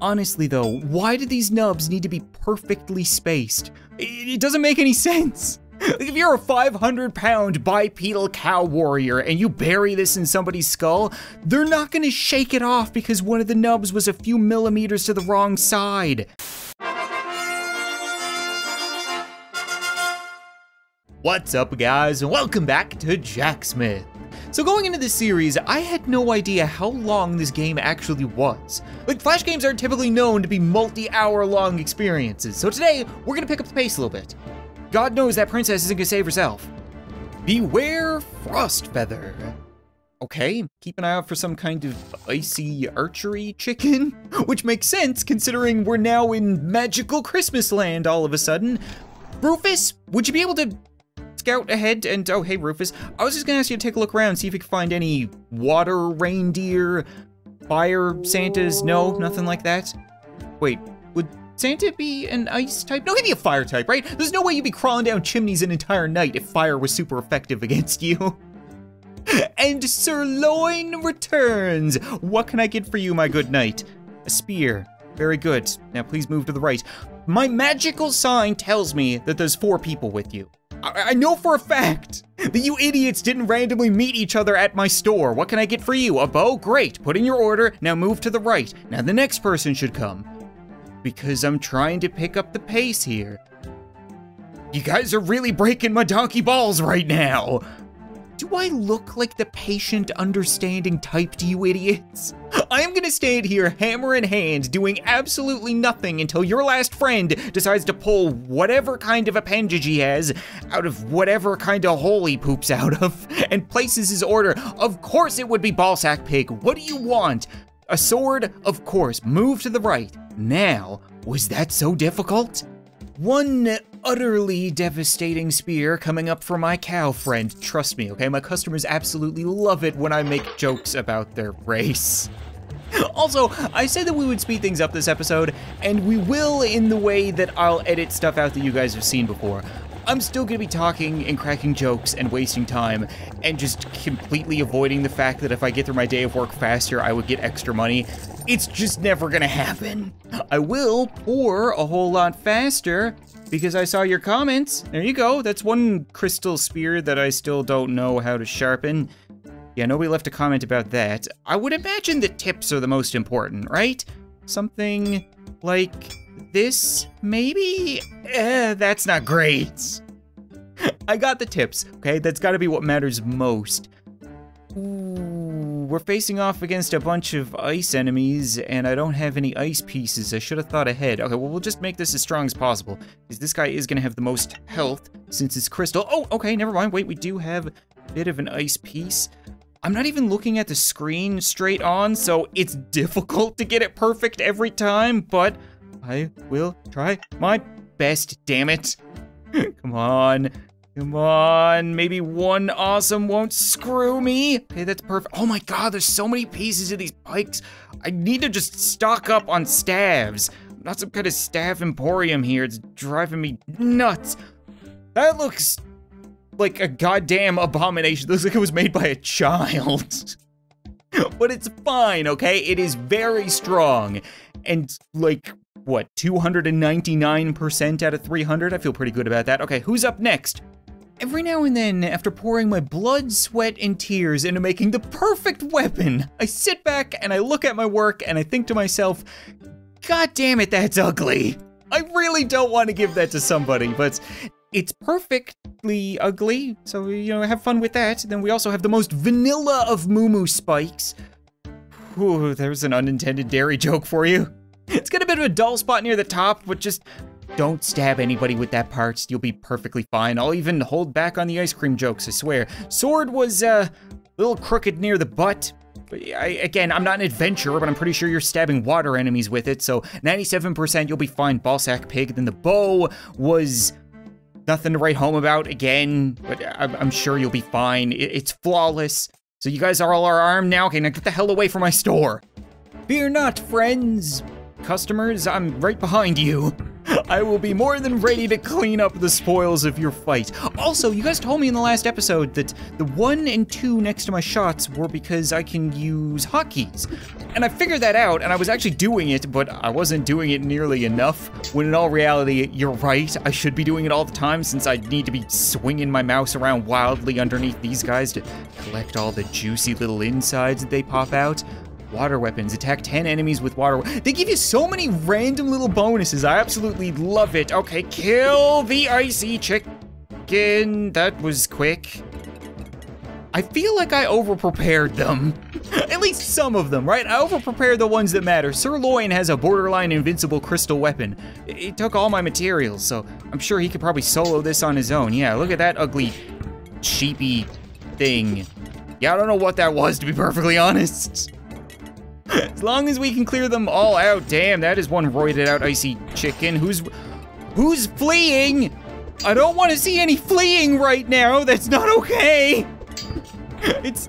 Honestly though, why do these nubs need to be perfectly spaced? It, doesn't make any sense. If you're a 500 pound bipedal cow warrior and you bury this in somebody's skull, they're not gonna shake it off because one of the nubs was a few millimeters to the wrong side. What's up guys and welcome back to Jacksmith. So going into this series, I had no idea how long this game actually was. Like Flash games are typically known to be multi-hour long experiences, so today we're gonna pick up the pace a little bit. God knows that princess isn't gonna save herself. Beware Frostfeather. Okay, keep an eye out for some kind of icy archery chicken, which makes sense considering we're now in magical Christmas land all of a sudden. Rufus, would you be able to scout ahead and, oh, hey Rufus, I was just gonna ask you to take a look around, see if you could find any water reindeer, fire Santas, no, nothing like that? Wait, would Santa be an ice type? No, he'd be a fire type, right? There's no way you'd be crawling down chimneys an entire night if fire was super effective against you. and Sirloin returns. What can I get for you, my good knight? A spear. Very good. Now please move to the right. My magical sign tells me that there's four people with you. I, I know for a fact that you idiots didn't randomly meet each other at my store. What can I get for you? A bow? Great. Put in your order. Now move to the right. Now the next person should come because I'm trying to pick up the pace here. You guys are really breaking my donkey balls right now. Do I look like the patient, understanding type to you idiots? I am gonna stand here, hammer in hand, doing absolutely nothing until your last friend decides to pull whatever kind of appendage he has out of whatever kind of hole he poops out of and places his order. Of course it would be Ballsack Pig. What do you want? A sword? Of course. Move to the right. Now, was that so difficult? One utterly devastating spear coming up for my cow friend. Trust me, okay? My customers absolutely love it when I make jokes about their race. Also, I said that we would speed things up this episode, and we will in the way that I'll edit stuff out that you guys have seen before. I'm still gonna be talking and cracking jokes and wasting time and just completely avoiding the fact that if I get through my day of work faster, I would get extra money. It's just never gonna happen. I will pour a whole lot faster because I saw your comments. There you go. That's one crystal spear that I still don't know how to sharpen. Yeah, nobody left a comment about that. I would imagine the tips are the most important, right? Something like this, maybe? Eh, that's not great. I got the tips, okay? That's gotta be what matters most. Ooh, we're facing off against a bunch of ice enemies, and I don't have any ice pieces. I should have thought ahead. Okay, well, we'll just make this as strong as possible, because this guy is gonna have the most health since it's crystal. Oh, okay, never mind. Wait, we do have a bit of an ice piece. I'm not even looking at the screen straight on, so it's difficult to get it perfect every time, but I will try my best, damn it. Come on. Come on, maybe one awesome won't screw me. Okay, that's perfect. Oh my god, there's so many pieces of these pikes. I need to just stock up on staves. Not some kind of staff emporium here. It's driving me nuts. That looks like a goddamn abomination. It looks like it was made by a child. but it's fine, okay? It is very strong. And like what, 299% out of 300? I feel pretty good about that. Okay, who's up next? Every now and then, after pouring my blood, sweat, and tears into making the perfect weapon, I sit back and I look at my work and I think to myself, God damn it, that's ugly. I really don't want to give that to somebody, but it's perfectly ugly, so, you know, have fun with that. Then we also have the most vanilla of Moo spikes. Ooh, there's an unintended dairy joke for you. It's got a bit of a dull spot near the top, but just don't stab anybody with that part. You'll be perfectly fine. I'll even hold back on the ice cream jokes, I swear. Sword was, uh, a little crooked near the butt. But I, again, I'm not an adventurer, but I'm pretty sure you're stabbing water enemies with it, so 97% you'll be fine. Ballsack pig. Then the bow was nothing to write home about again, but I'm sure you'll be fine. It's flawless. So you guys are all armed now? Okay, now get the hell away from my store. Fear not, friends customers, I'm right behind you. I will be more than ready to clean up the spoils of your fight. Also, you guys told me in the last episode that the one and two next to my shots were because I can use hotkeys. And I figured that out, and I was actually doing it, but I wasn't doing it nearly enough, when in all reality, you're right, I should be doing it all the time since I need to be swinging my mouse around wildly underneath these guys to collect all the juicy little insides that they pop out. Water weapons. Attack 10 enemies with water. They give you so many random little bonuses. I absolutely love it. Okay, kill the icy chicken. That was quick. I feel like I overprepared them. At least some of them, right? I overprepared the ones that matter. Sirloin has a borderline invincible crystal weapon. It took all my materials, so I'm sure he could probably solo this on his own. Yeah, look at that ugly, sheepy thing. Yeah, I don't know what that was, to be perfectly honest. As long as we can clear them all out. Damn, that is one roided out icy chicken. Who's who's fleeing? I don't want to see any fleeing right now. That's not okay. It's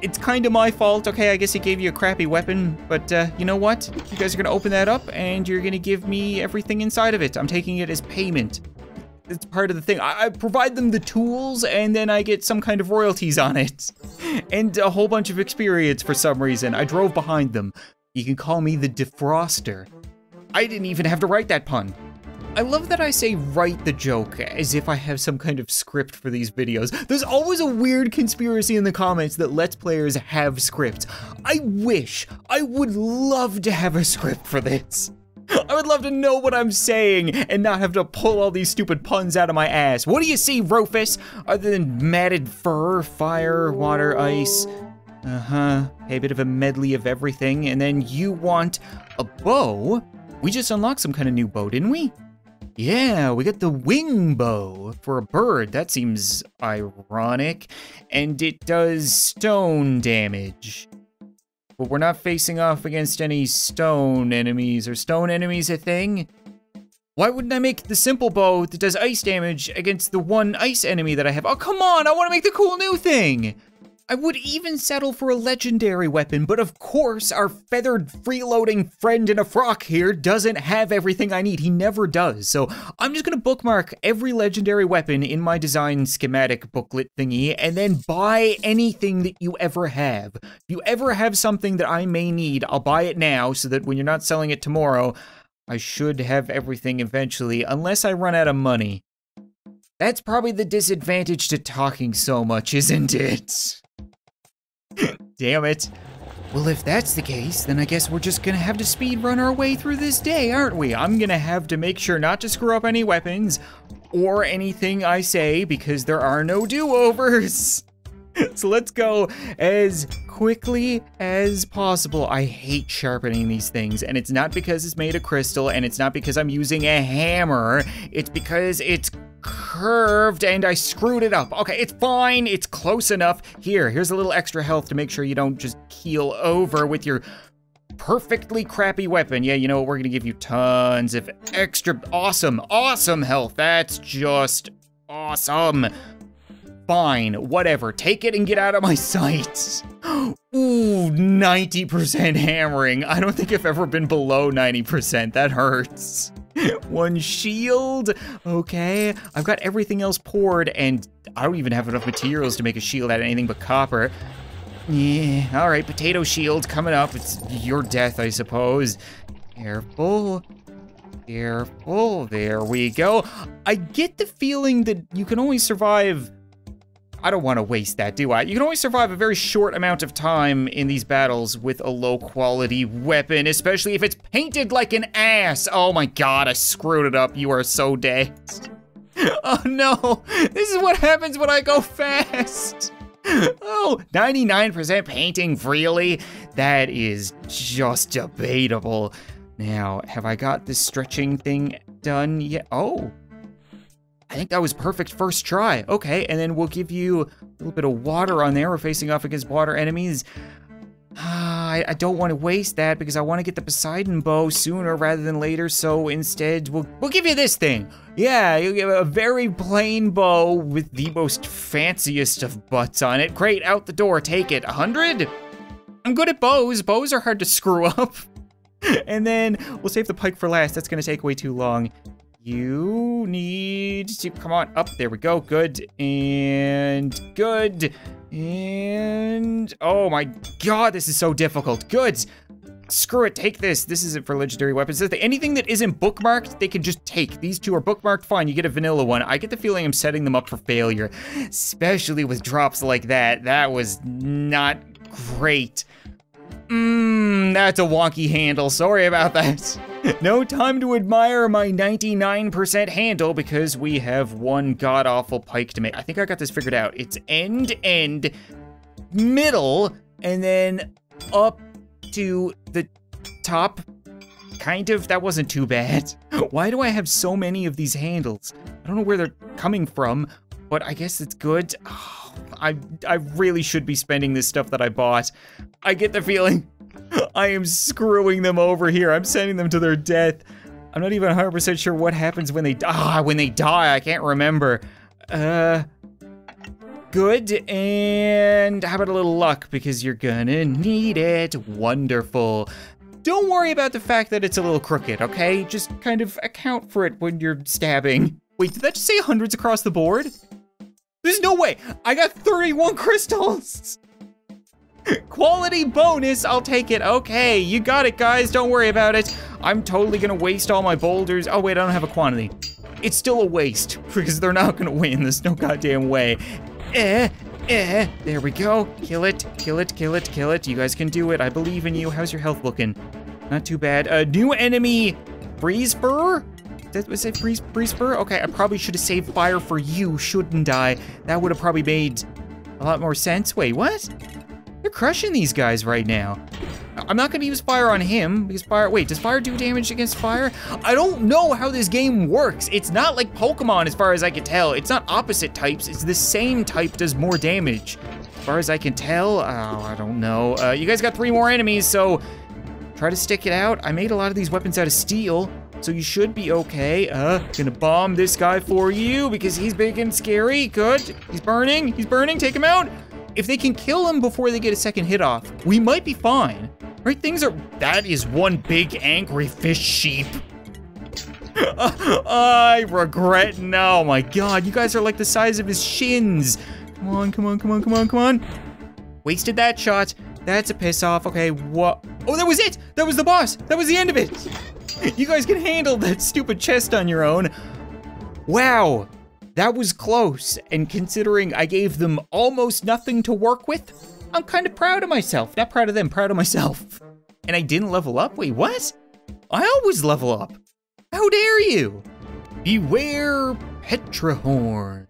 it's kind of my fault. Okay, I guess he gave you a crappy weapon, but uh, you know what? You guys are gonna open that up and you're gonna give me everything inside of it. I'm taking it as payment. It's part of the thing. I, I provide them the tools and then I get some kind of royalties on it. And a whole bunch of experience for some reason. I drove behind them. You can call me the defroster. I didn't even have to write that pun. I love that I say write the joke as if I have some kind of script for these videos. There's always a weird conspiracy in the comments that Let's Players have scripts. I wish, I would love to have a script for this. I would love to know what I'm saying and not have to pull all these stupid puns out of my ass. What do you see, Rufus? Other than matted fur, fire, water, ice. Uh-huh. A bit of a medley of everything. And then you want a bow? We just unlocked some kind of new bow, didn't we? Yeah, we got the wing bow for a bird. That seems ironic. And it does stone damage. But we're not facing off against any stone enemies. Are stone enemies a thing? Why wouldn't I make the simple bow that does ice damage against the one ice enemy that I have? Oh, come on, I wanna make the cool new thing! I would even settle for a legendary weapon, but of course, our feathered freeloading friend in a frock here doesn't have everything I need. He never does. So I'm just gonna bookmark every legendary weapon in my design schematic booklet thingy and then buy anything that you ever have. If you ever have something that I may need, I'll buy it now so that when you're not selling it tomorrow, I should have everything eventually, unless I run out of money. That's probably the disadvantage to talking so much, isn't it? Damn it. Well, if that's the case, then I guess we're just gonna have to speed run our way through this day, aren't we? I'm gonna have to make sure not to screw up any weapons or anything I say because there are no do-overs. so let's go as quickly as possible. I hate sharpening these things, and it's not because it's made of crystal, and it's not because I'm using a hammer. It's because it's curved and I screwed it up. Okay, it's fine. It's close enough. Here, here's a little extra health to make sure you don't just keel over with your perfectly crappy weapon. Yeah, you know what? We're gonna give you tons of extra awesome, awesome health. That's just awesome. Fine, whatever. Take it and get out of my sight. Ooh, 90% hammering. I don't think I've ever been below 90%. That hurts. One shield. Okay, I've got everything else poured, and I don't even have enough materials to make a shield out of anything but copper. Yeah, all right, potato shield coming up. It's your death, I suppose. Careful. Careful. There we go. I get the feeling that you can only survive I don't want to waste that, do I? You can only survive a very short amount of time in these battles with a low quality weapon, especially if it's painted like an ass. Oh my god, I screwed it up. You are so dead. Oh no, this is what happens when I go fast. Oh, 99% painting, really? That is just debatable. Now, have I got this stretching thing done yet? Oh, I think that was perfect first try. Okay, and then we'll give you a little bit of water on there. We're facing off against water enemies. I, I don't want to waste that because I want to get the Poseidon bow sooner rather than later. So instead, we'll we'll give you this thing. Yeah, you get a very plain bow with the most fanciest of butts on it. Great, out the door. Take it. A hundred. I'm good at bows. Bows are hard to screw up. and then we'll save the pike for last. That's gonna take way too long. You need to come on up. There we go. Good and good. And oh my god, this is so difficult. Good. Screw it, take this. This isn't for legendary weapons. Anything that isn't bookmarked, they can just take. These two are bookmarked, fine, you get a vanilla one. I get the feeling I'm setting them up for failure, especially with drops like that. That was not great. Mmm, that's a wonky handle. Sorry about that. no time to admire my 99% handle because we have one god-awful pike to make. I think I got this figured out. It's end, end, middle, and then up to the top. Kind of, that wasn't too bad. Why do I have so many of these handles? I don't know where they're coming from, but I guess it's good. Oh, I, I really should be spending this stuff that I bought. I get the feeling I am screwing them over here. I'm sending them to their death. I'm not even 100% sure what happens when they die. Ah, when they die, I can't remember. Uh, good. And how about a little luck because you're gonna need it. Wonderful. Don't worry about the fact that it's a little crooked, okay? Just kind of account for it when you're stabbing. Wait, did that just say hundreds across the board? There's no way. I got 31 crystals. Quality bonus, I'll take it. Okay, you got it, guys. Don't worry about it. I'm totally gonna waste all my boulders. Oh, wait, I don't have a quantity. It's still a waste because they're not gonna win. There's no goddamn way. Eh, eh, there we go. Kill it, kill it, kill it, kill it. You guys can do it. I believe in you. How's your health looking? Not too bad. A new enemy, Freeze Fur? That was it freeze fur? Okay, I probably should have saved fire for you, shouldn't I? That would have probably made a lot more sense. Wait, what? They're crushing these guys right now. I'm not gonna use fire on him because fire, wait, does fire do damage against fire? I don't know how this game works. It's not like Pokemon as far as I can tell. It's not opposite types, it's the same type does more damage. As far as I can tell, oh, I don't know. Uh, you guys got three more enemies, so try to stick it out. I made a lot of these weapons out of steel. So you should be okay. Uh, gonna bomb this guy for you because he's big and scary. Good. He's burning. He's burning. Take him out. If they can kill him before they get a second hit off, we might be fine. Right? Things are. That is one big angry fish sheep. I regret. No, my God. You guys are like the size of his shins. Come on, come on, come on, come on, come on. Wasted that shot. That's a piss off. Okay, what? Oh, that was it. That was the boss. That was the end of it. You guys can handle that stupid chest on your own. Wow, that was close. And considering I gave them almost nothing to work with, I'm kind of proud of myself. Not proud of them, proud of myself. And I didn't level up? Wait, what? I always level up. How dare you? Beware Petrahorn.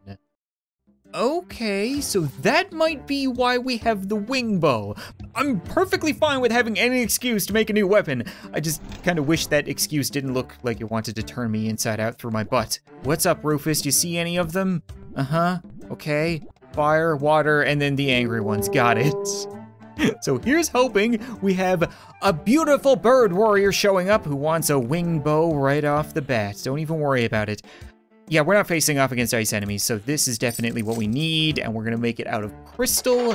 Okay, so that might be why we have the wing bow. I'm perfectly fine with having any excuse to make a new weapon. I just kind of wish that excuse didn't look like it wanted to turn me inside out through my butt. What's up, Rufus? Do you see any of them? Uh-huh, okay. Fire, water, and then the angry ones. Got it. So here's hoping we have a beautiful bird warrior showing up who wants a wing bow right off the bat. Don't even worry about it. Yeah, we're not facing off against ice enemies, so this is definitely what we need, and we're gonna make it out of crystal.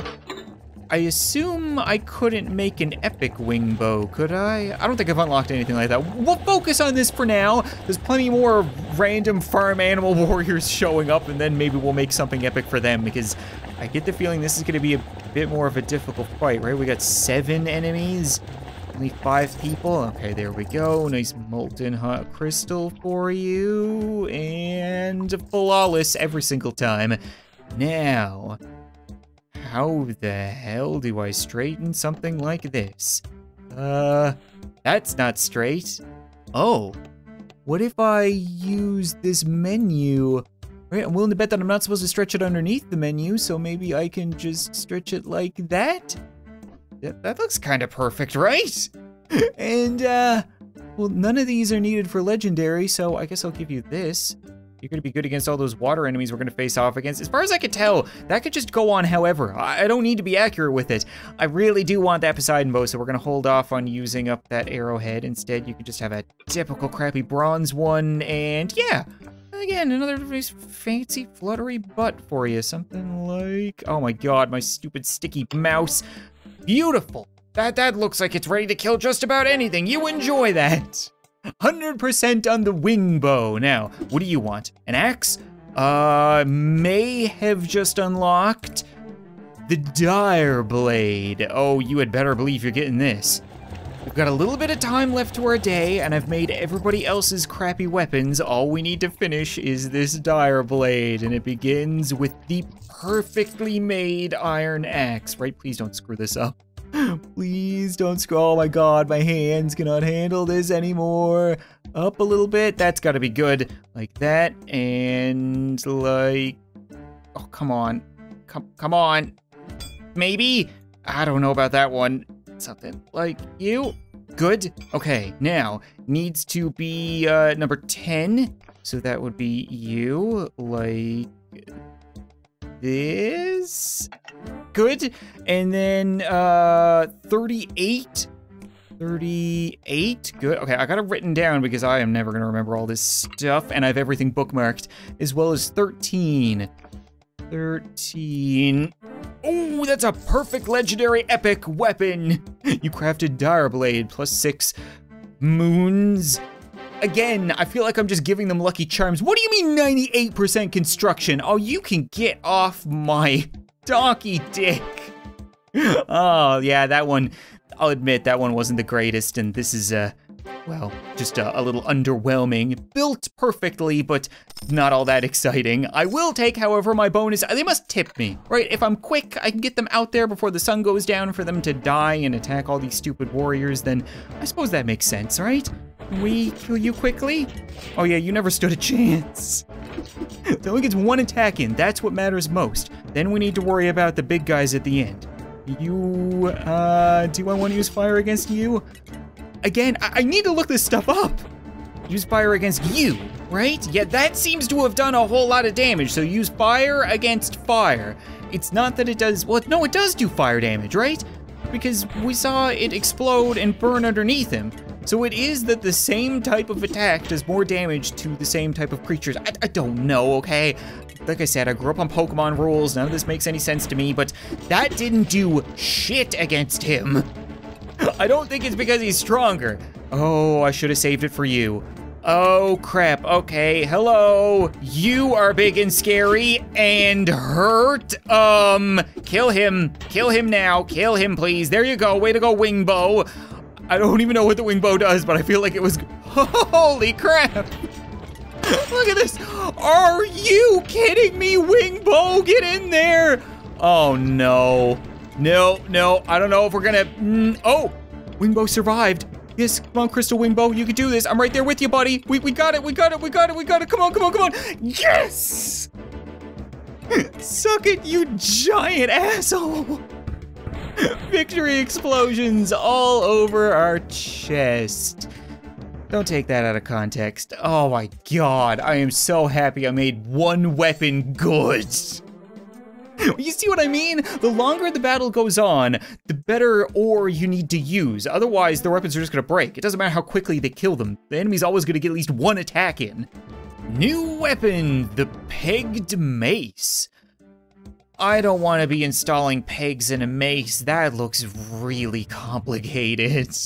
I assume I couldn't make an epic wing bow, could I? I don't think I've unlocked anything like that. We'll focus on this for now. There's plenty more random farm animal warriors showing up, and then maybe we'll make something epic for them, because I get the feeling this is gonna be a bit more of a difficult fight, right? We got seven enemies. Only five people? Okay, there we go. Nice molten hot crystal for you. And flawless every single time. Now, how the hell do I straighten something like this? Uh, that's not straight. Oh, what if I use this menu? I'm willing to bet that I'm not supposed to stretch it underneath the menu, so maybe I can just stretch it like that? That, that looks kind of perfect, right? and, uh, well, none of these are needed for legendary, so I guess I'll give you this. You're gonna be good against all those water enemies we're gonna face off against. As far as I can tell, that could just go on however. I don't need to be accurate with it. I really do want that Poseidon bow, so we're gonna hold off on using up that arrowhead. Instead, you can just have a typical crappy bronze one, and yeah. Again, another fancy fluttery butt for you. Something like, oh my god, my stupid sticky mouse. Beautiful. That, that looks like it's ready to kill just about anything. You enjoy that. 100% on the wing bow. Now, what do you want? An axe? Uh, may have just unlocked the dire blade. Oh, you had better believe you're getting this. We've got a little bit of time left to our day, and I've made everybody else's crappy weapons. All we need to finish is this dire blade, and it begins with the perfectly made iron axe, right? Please don't screw this up. Please don't screw, oh my god, my hands cannot handle this anymore. Up a little bit, that's gotta be good. Like that, and like, oh, come on. Come, come on. Maybe? I don't know about that one something like you. Good. Okay, now needs to be uh, number 10. So that would be you, like this. Good. And then uh, 38. 38. Good. Okay, I got it written down because I am never going to remember all this stuff. And I have everything bookmarked, as well as 13. 13. Oh, that's a perfect legendary epic weapon. You crafted Dire Blade plus six moons. Again, I feel like I'm just giving them lucky charms. What do you mean 98% construction? Oh, you can get off my donkey dick. Oh, yeah, that one, I'll admit that one wasn't the greatest, and this is, uh, well, just a, a, little underwhelming. Built perfectly, but not all that exciting. I will take, however, my bonus. They must tip me, right? If I'm quick, I can get them out there before the sun goes down for them to die and attack all these stupid warriors, then I suppose that makes sense, right? We kill you quickly? Oh yeah, you never stood a chance. it only gets one attack in, that's what matters most. Then we need to worry about the big guys at the end. You, uh, do I want to use fire against you? Again, I, I need to look this stuff up. Use fire against you, right? Yeah, that seems to have done a whole lot of damage. So use fire against fire. It's not that it does, well, no, it does do fire damage, right? Because we saw it explode and burn underneath him. So it is that the same type of attack does more damage to the same type of creatures. I, I don't know, okay? Like I said, I grew up on Pokemon rules. None of this makes any sense to me, but that didn't do shit against him. I don't think it's because he's stronger. Oh, I should have saved it for you. Oh, crap. Okay, hello. You are big and scary and hurt. Um, kill him. Kill him now. Kill him, please. There you go. Way to go, Wingbow. I don't even know what the Wingbow does, but I feel like it was... Holy crap. Look at this. Are you kidding me, Wingbow? Get in there. Oh, no. No, no, I don't know if we're gonna, mm, oh, Wingbow survived. Yes, come on, Crystal Wingbow, you can do this. I'm right there with you, buddy. We, we got it, we got it, we got it, we got it. Come on, come on, come on. Yes! Suck it, you giant asshole. Victory explosions all over our chest. Don't take that out of context. Oh my god, I am so happy I made one weapon good. you see what I mean? The longer the battle goes on, the better ore you need to use. Otherwise, the weapons are just gonna break. It doesn't matter how quickly they kill them. The enemy's always gonna get at least one attack in. New weapon, the Pegged Mace. I don't want to be installing pegs in a mace. That looks really complicated.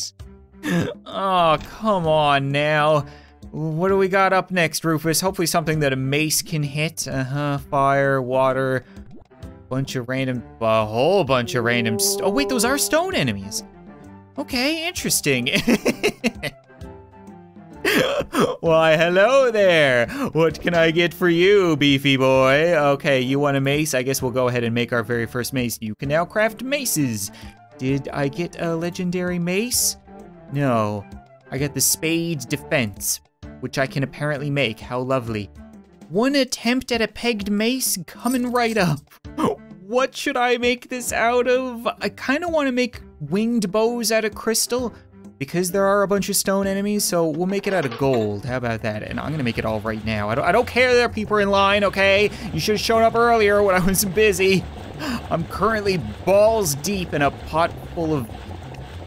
oh, come on now. What do we got up next, Rufus? Hopefully something that a mace can hit. Uh-huh, fire, water, Bunch of random, a whole bunch of random, oh wait, those are stone enemies. Okay, interesting. Why, hello there. What can I get for you, beefy boy? Okay, you want a mace? I guess we'll go ahead and make our very first mace. You can now craft maces. Did I get a legendary mace? No. I got the Spade's Defense, which I can apparently make. How lovely. One attempt at a pegged mace coming right up. What should I make this out of? I kind of want to make winged bows out of crystal because there are a bunch of stone enemies, so we'll make it out of gold. How about that? And I'm gonna make it all right now. I don't, I don't care there are people in line, okay? You should have shown up earlier when I was busy. I'm currently balls deep in a pot full of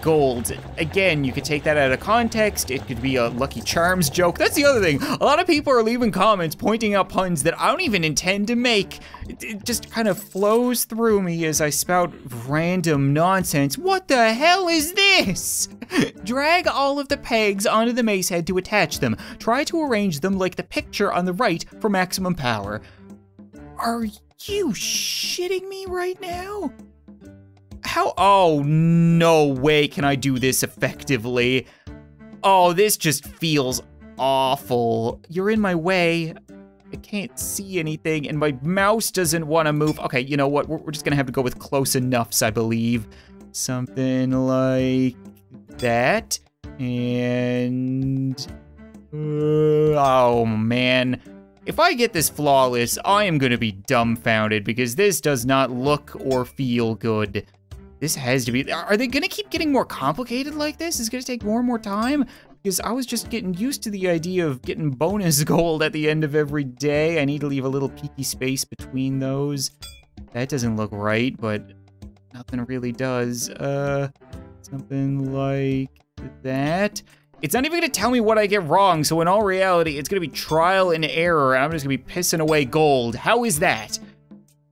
gold. Again, you could take that out of context. It could be a Lucky Charms joke. That's the other thing. A lot of people are leaving comments pointing out puns that I don't even intend to make. It, just kind of flows through me as I spout random nonsense. What the hell is this? Drag all of the pegs onto the mace head to attach them. Try to arrange them like the picture on the right for maximum power. Are you shitting me right now? How? Oh, no way can I do this effectively. Oh, this just feels awful. You're in my way. I can't see anything, and my mouse doesn't want to move. Okay, you know what? We're, we're just gonna have to go with close enoughs, I believe. Something like that. And... Uh, oh, man. If I get this flawless, I am gonna be dumbfounded because this does not look or feel good. This has to be, are they gonna keep getting more complicated like this? Is it gonna take more and more time? Because I was just getting used to the idea of getting bonus gold at the end of every day. I need to leave a little peaky space between those. That doesn't look right, but nothing really does. Uh, something like that. It's not even gonna tell me what I get wrong, so in all reality, it's gonna be trial and error, and I'm just gonna be pissing away gold. How is that?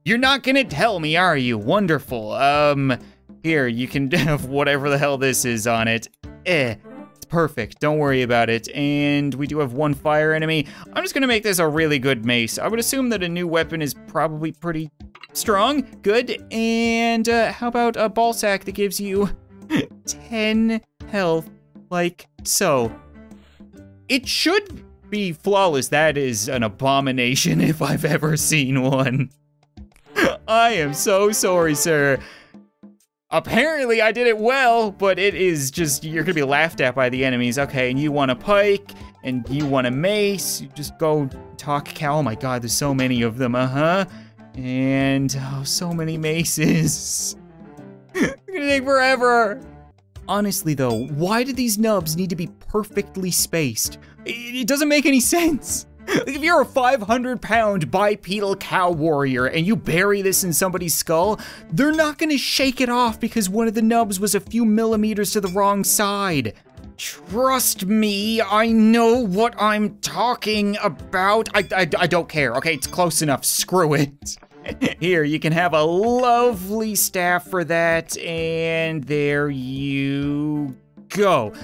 You're not gonna tell me, are you? Wonderful. Um, here, you can have whatever the hell this is on it. Eh, it's perfect. Don't worry about it. And we do have one fire enemy. I'm just gonna make this a really good mace. I would assume that a new weapon is probably pretty strong. Good. And uh, how about a ball sack that gives you 10 health, like so. It should be flawless. That is an abomination if I've ever seen one. I am so sorry, sir. Apparently I did it well, but it is just, you're gonna be laughed at by the enemies. Okay, and you want a pike, and you want a mace, you just go talk cow. Oh my god, there's so many of them, uh-huh. And, oh, so many maces. it's gonna take forever. Honestly though, why do these nubs need to be perfectly spaced? It, it doesn't make any sense. If you're a 500 pound bipedal cow warrior and you bury this in somebody's skull, they're not gonna shake it off because one of the nubs was a few millimeters to the wrong side. Trust me, I know what I'm talking about. I, I, I don't care, okay? It's close enough, screw it. Here, you can have a lovely staff for that, and there you go.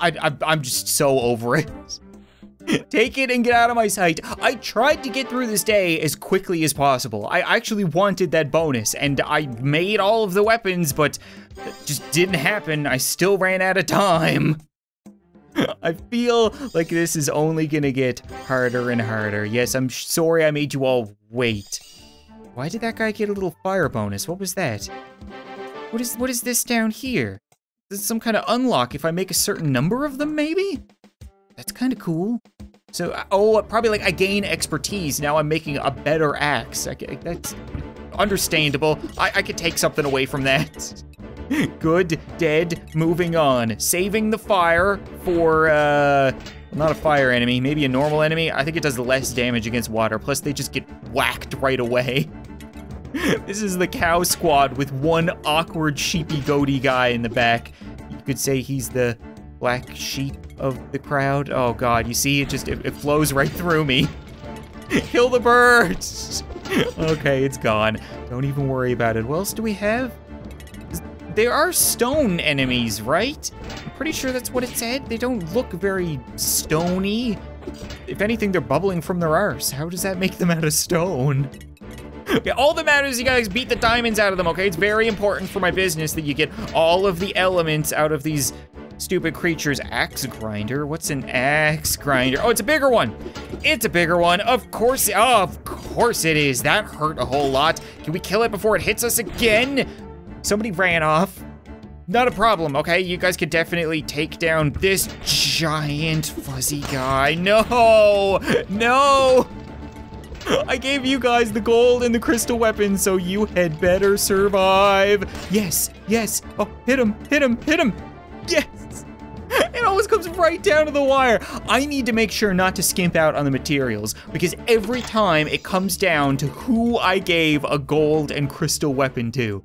I, I, I'm just so over it. Take it and get out of my sight. I tried to get through this day as quickly as possible. I actually wanted that bonus, and I made all of the weapons, but it just didn't happen. I still ran out of time. I feel like this is only gonna get harder and harder. Yes, I'm sorry I made you all wait. Why did that guy get a little fire bonus? What was that? What is what is this down here? This is some kind of unlock if I make a certain number of them, maybe? That's kind of cool. So, oh, probably like I gain expertise. Now I'm making a better axe. I, that's understandable. I, I could take something away from that. Good, dead, moving on. Saving the fire for, uh, not a fire enemy, maybe a normal enemy. I think it does less damage against water. Plus, they just get whacked right away. this is the cow squad with one awkward sheepy goatee guy in the back. You could say he's the black sheep of the crowd. Oh god, you see, it just, it, it flows right through me. Kill the birds! okay, it's gone. Don't even worry about it. What else do we have? There are stone enemies, right? I'm pretty sure that's what it said. They don't look very stony. If anything, they're bubbling from their arse. How does that make them out of stone? Okay, all that matters you guys beat the diamonds out of them, okay? It's very important for my business that you get all of the elements out of these stupid creatures. Axe grinder? What's an axe grinder? Oh, it's a bigger one. It's a bigger one. Of course, of course it is. That hurt a whole lot. Can we kill it before it hits us again? Somebody ran off. Not a problem, okay? You guys could definitely take down this giant fuzzy guy. No, no. I gave you guys the gold and the crystal weapon, so you had better survive. Yes, yes. Oh, hit him, hit him, hit him. Yes! It always comes right down to the wire. I need to make sure not to skimp out on the materials because every time it comes down to who I gave a gold and crystal weapon to.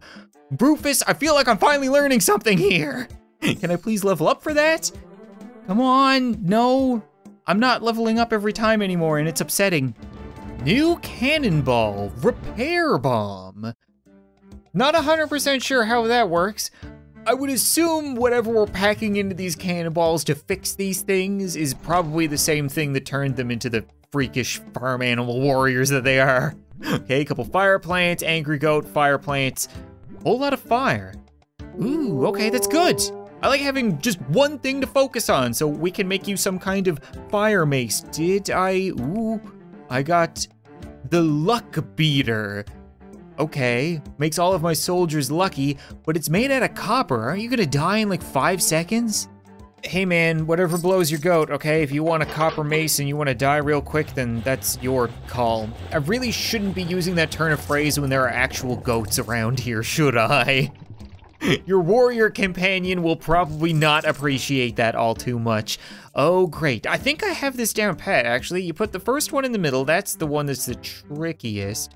Rufus, I feel like I'm finally learning something here. Can I please level up for that? Come on, no. I'm not leveling up every time anymore and it's upsetting. New cannonball, repair bomb. Not 100% sure how that works. I would assume whatever we're packing into these cannonballs to fix these things is probably the same thing that turned them into the freakish farm animal warriors that they are. Okay, a couple fire plants, angry goat, fire plants, whole lot of fire. Ooh, okay, that's good. I like having just one thing to focus on so we can make you some kind of fire mace. Did I, ooh, I got the luck beater. Okay, makes all of my soldiers lucky, but it's made out of copper. Aren't you gonna die in like five seconds? Hey man, whatever blows your goat, okay? If you want a copper mace and you want to die real quick, then that's your call. I really shouldn't be using that turn of phrase when there are actual goats around here, should I? Your warrior companion will probably not appreciate that all too much. Oh, great. I think I have this down pat, actually. You put the first one in the middle. That's the one that's the trickiest.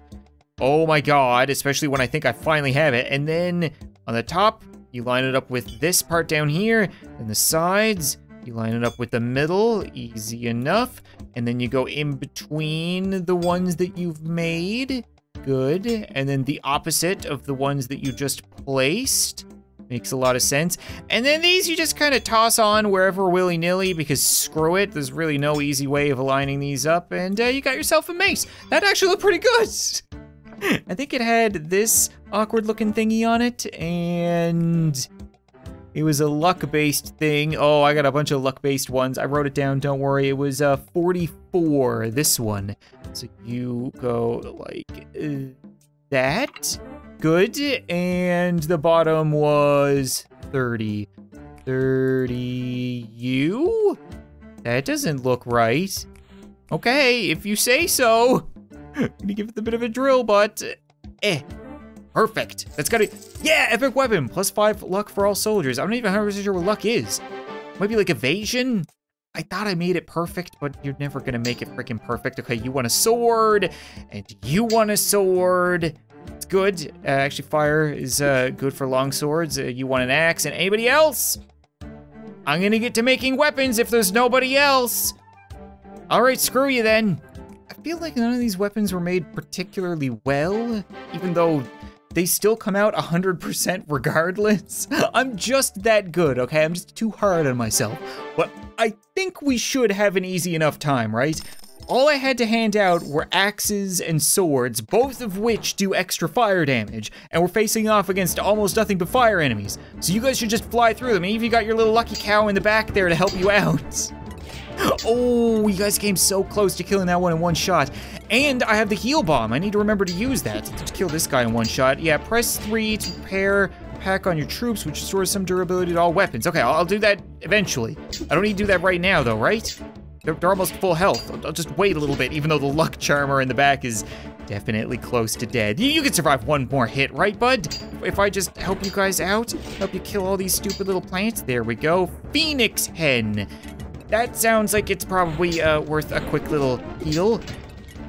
Oh my god, especially when I think I finally have it. And then on the top, you line it up with this part down here, and the sides, you line it up with the middle, easy enough. And then you go in between the ones that you've made, good. And then the opposite of the ones that you just placed. Makes a lot of sense. And then these you just kind of toss on wherever willy-nilly because screw it. There's really no easy way of aligning these up. And uh, you got yourself a mace. That actually looked pretty good. I think it had this awkward looking thingy on it and it was a luck-based thing. Oh, I got a bunch of luck-based ones. I wrote it down, don't worry. It was uh, 44, this one. So you go like uh, that. Good, and the bottom was 30. 30 you? That doesn't look right. Okay, if you say so. Gonna give it a bit of a drill, but eh. Perfect. That's gotta, yeah, epic weapon. Plus five luck for all soldiers. I'm not even 100% sure what luck is. Might be like evasion? I thought I made it perfect, but you're never gonna make it freaking perfect. Okay, you want a sword, and you want a sword. It's good. Uh, actually, fire is uh, good for long swords. Uh, you want an axe, and anybody else? I'm gonna get to making weapons if there's nobody else. All right, screw you then. I feel like none of these weapons were made particularly well, even though they still come out 100% regardless. I'm just that good, okay? I'm just too hard on myself. But I think we should have an easy enough time, right? All I had to hand out were axes and swords, both of which do extra fire damage, and we're facing off against almost nothing but fire enemies. So you guys should just fly through them, and if you got your little lucky cow in the back there to help you out. Oh, you guys came so close to killing that one in one shot. And I have the heal bomb. I need to remember to use that to kill this guy in one shot. Yeah, press three to repair pack on your troops, which restores some durability to all weapons. Okay, I'll, I'll, do that eventually. I don't need to do that right now though, right? They're, they're almost full health. I'll, I'll, just wait a little bit, even though the luck charmer in the back is definitely close to dead. You, you can survive one more hit, right, bud? If I just help you guys out, help you kill all these stupid little plants. There we go. Phoenix hen. That sounds like it's probably uh, worth a quick little heal.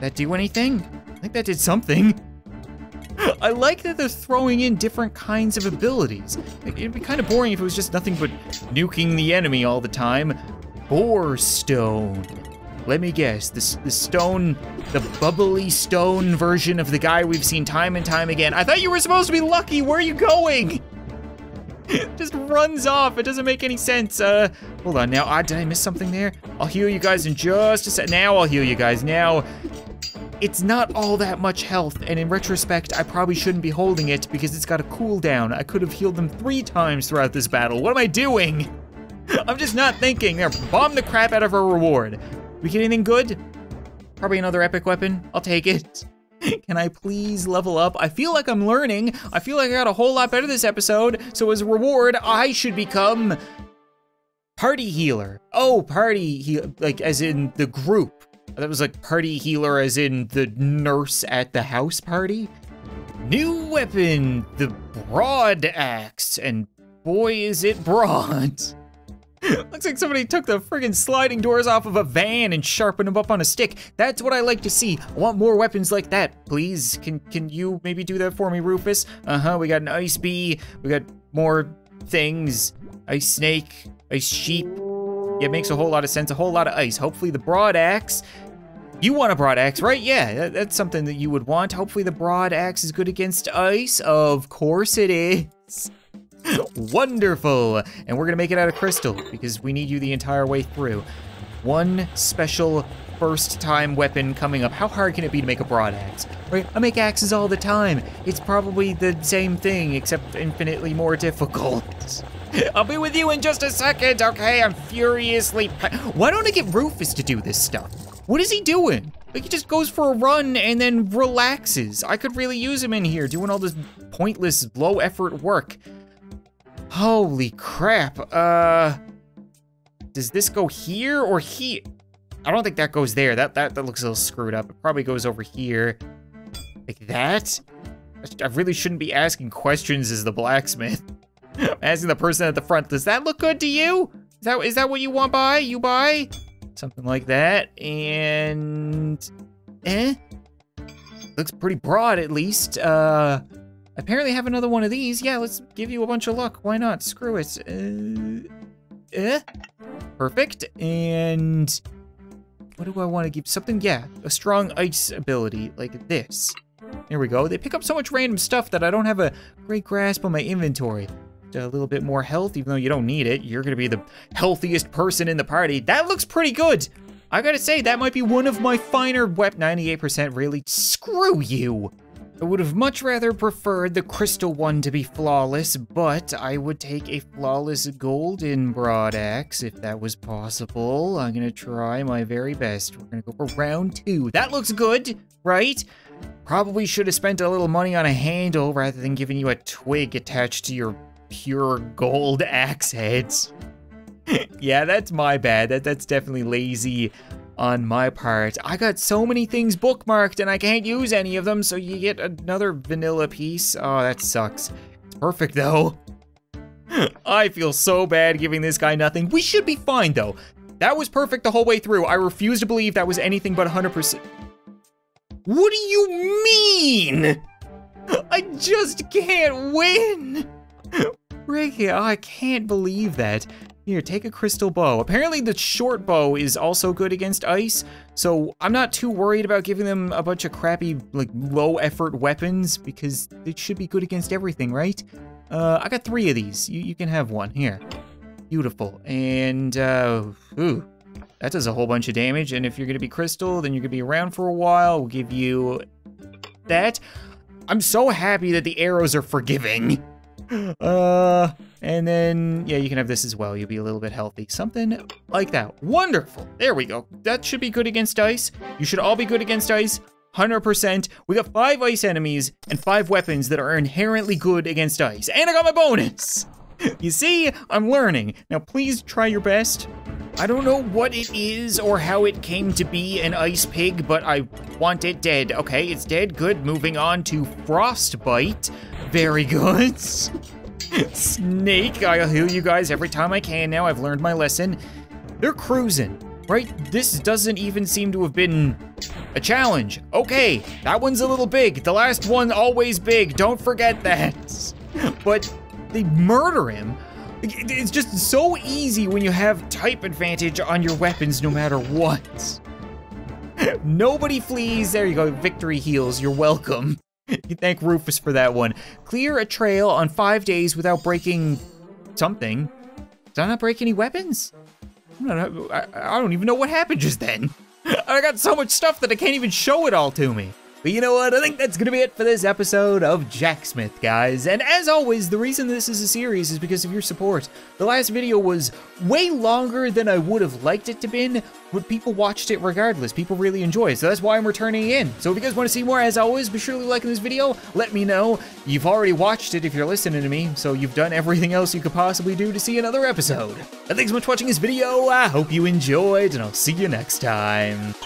That do anything? I think that did something. I like that they're throwing in different kinds of abilities. It'd be kind of boring if it was just nothing but nuking the enemy all the time. Boar stone. Let me guess, the, the stone, the bubbly stone version of the guy we've seen time and time again. I thought you were supposed to be lucky. Where are you going? just runs off. It doesn't make any sense. Uh, hold on now. Uh, did I miss something there? I'll heal you guys in just a sec. Now I'll heal you guys. Now, it's not all that much health, and in retrospect, I probably shouldn't be holding it because it's got a cooldown. I could have healed them three times throughout this battle. What am I doing? I'm just not thinking. There, bomb the crap out of our reward. We get anything good? Probably another epic weapon. I'll take it. Can I please level up? I feel like I'm learning. I feel like I got a whole lot better this episode. So as a reward, I should become party healer. Oh, party heal, like as in the group. That was like party healer as in the nurse at the house party. New weapon, the broad axe, and boy is it broad. Looks like somebody took the friggin' sliding doors off of a van and sharpened them up on a stick. That's what I like to see. I want more weapons like that, please. Can can you maybe do that for me, Rufus? Uh-huh, we got an ice bee. We got more things. ice snake, ice sheep. Yeah, it makes a whole lot of sense, a whole lot of ice. Hopefully the broad axe you want a broad axe, right? Yeah, that, that's something that you would want. Hopefully the broad axe is good against ice. Of course it is. Wonderful. And we're gonna make it out of crystal because we need you the entire way through. One special first time weapon coming up. How hard can it be to make a broad axe? Right, I make axes all the time. It's probably the same thing, except infinitely more difficult. I'll be with you in just a second, okay? I'm furiously. Why don't I get Rufus to do this stuff? What is he doing? Like he just goes for a run and then relaxes. I could really use him in here doing all this pointless low effort work. Holy crap. Uh, does this go here or here? I don't think that goes there. That, that, that looks a little screwed up. It probably goes over here. Like that? I really shouldn't be asking questions as the blacksmith. I'm asking the person at the front, does that look good to you? Is that, is that what you want by? You buy? something like that. And eh, looks pretty broad at least. Uh, apparently have another one of these. Yeah, let's give you a bunch of luck. Why not? Screw it. Uh, eh, perfect. And what do I want to give? Something, yeah, a strong ice ability like this. There we go. They pick up so much random stuff that I don't have a great grasp on my inventory a little bit more health, even though you don't need it. You're gonna be the healthiest person in the party. That looks pretty good. I gotta say, that might be one of my finer wep 98% really. Screw you. I would have much rather preferred the crystal one to be flawless, but I would take a flawless golden broad axe if that was possible. I'm gonna try my very best. We're gonna go for round two. That looks good, right? Probably should have spent a little money on a handle rather than giving you a twig attached to your pure gold axe heads. yeah, that's my bad. That That's definitely lazy on my part. I got so many things bookmarked and I can't use any of them, so you get another vanilla piece. Oh, that sucks. It's perfect though. I feel so bad giving this guy nothing. We should be fine though. That was perfect the whole way through. I refuse to believe that was anything but 100%. What do you mean? I just can't win. Ricky, I can't believe that. Here, take a crystal bow. Apparently the short bow is also good against ice, so I'm not too worried about giving them a bunch of crappy, like, low effort weapons, because it should be good against everything, right? Uh, I got three of these. You, you can have one. Here. Beautiful. And, uh, ooh, that does a whole bunch of damage, and if you're gonna be crystal, then you're gonna be around for a while. We'll give you that. I'm so happy that the arrows are forgiving. Uh, and then, yeah, you can have this as well. You'll be a little bit healthy. Something like that. Wonderful. There we go. That should be good against ice. You should all be good against ice. 100%. We got five ice enemies and five weapons that are inherently good against ice. And I got my bonus. You see, I'm learning. Now please try your best. I don't know what it is or how it came to be an ice pig, but I want it dead. Okay, it's dead. Good. Moving on to Frostbite. Very good. Snake, I'll heal you guys every time I can now. I've learned my lesson. They're cruising, right? This doesn't even seem to have been a challenge. Okay, that one's a little big. The last one always big. Don't forget that. But they murder him. It's just so easy when you have type advantage on your weapons no matter what. Nobody flees. There you go. Victory heals. You're welcome. you thank Rufus for that one. Clear a trail on five days without breaking something. Did I not break any weapons? I don't, I, I don't even know what happened just then. I got so much stuff that I can't even show it all to me. But you know what? I think that's gonna be it for this episode of Jacksmith, guys. And as always, the reason this is a series is because of your support. The last video was way longer than I would have liked it to been, but people watched it regardless. People really enjoy it, so that's why I'm returning in. So if you guys want to see more, as always, be sure to like this video. Let me know. You've already watched it if you're listening to me, so you've done everything else you could possibly do to see another episode. And thanks so much for watching this video. I hope you enjoyed, and I'll see you next time.